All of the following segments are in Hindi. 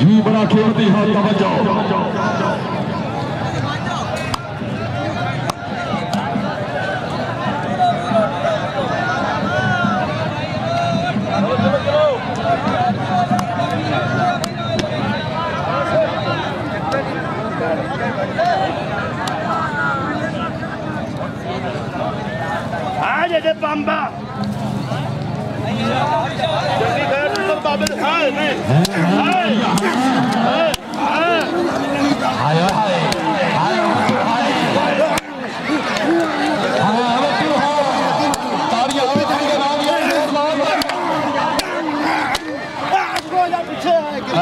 बड़ा कीमती है तवज्जो। आज जे बम्बा। जल्दी कर तो बाबे हाय नहीं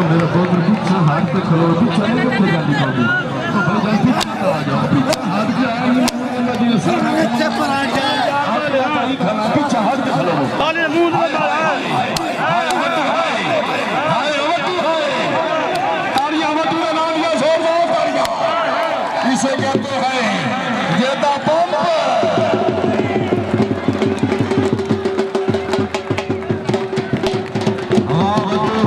तो मेरा बहुत पीछे हाथ पे खड़ो पीछे नहीं तो क्या दिखाओगे तो भाई जान पीछे तो आ जाओ पीछे हाथ के आया नहीं मैं दिल से बच्चे पर आ जाए हाथ पे नहीं खड़ा पीछे हाथ पे खड़ो पाले मुँह में डाल इसे कहते हैं ये दा पंप Oh,